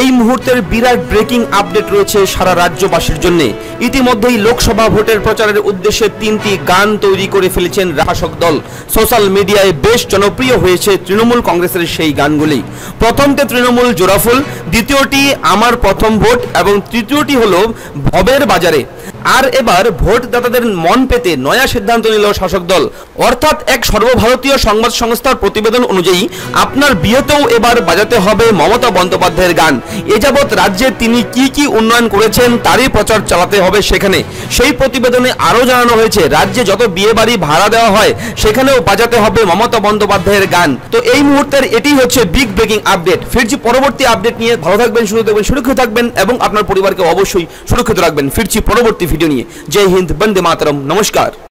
এই মুহূর্তের বিরাট breaking update রয়েছে সারা রাজ্যবাসীর জন্য। ইতিমধ্যেই লোকসভা ভোটের প্রচারের উদ্দেশ্যে তিনটি গান তৈরি করে ফেলেছেন শাসক দল। সোশ্যাল মিডিয়ায় বেশ জনপ্রিয় হয়েছে তৃণমূল কংগ্রেসের সেই গানগুলি। প্রথমটি তৃণমূল জোড়াফুল দ্বিতীয়টি আমার প্রথম ভোট এবং তৃতীয়টি হলো ভবের বাজারে। আর এবার ভোটদাতাদের মন পেতে নয়া সিদ্ধান্ত নিল শাসক দল। অর্থাৎ এক সর্বভারতীয় সংবাদ সংস্থার প্রতিবেদন অনুযায়ী আপনার বিয়েতেও এবার বাজাতে হবে মমতা বন্দ্যোপাধ্যায়ের গান। এ যাবৎ রাজ্যে তিনি কি কি উন্নয়ন করেছেন তারই প্রচার চালাতে হবে সেখানে। সেই প্রতিবেদনে আরও জানানো হয়েছে, রাজ্যে যত বিয়ে বাড়ি ভাড়া দেওয়া হয়, সেখানেও বাজাতে হবে মমতা বন্দ্যোপাধ্যায়ের গান। তো এই মুহূর্তের এটি হচ্ছে বিগ ব্রেকিং আপডেট ফিরছি পরবর্তী আপডেট নিয়ে। ভালো থাকবেন, সুস্থ থাকবেন, সুরক্ষিত থাকবেন এবং আপনার পরিবারকে অবশ্যই সুরক্ষিত রাখবেন। ফিরছি পরবর্তী ভিডিও নিয়ে। জয় হিন্দ, বন্দে মাতরম। নমস্কার।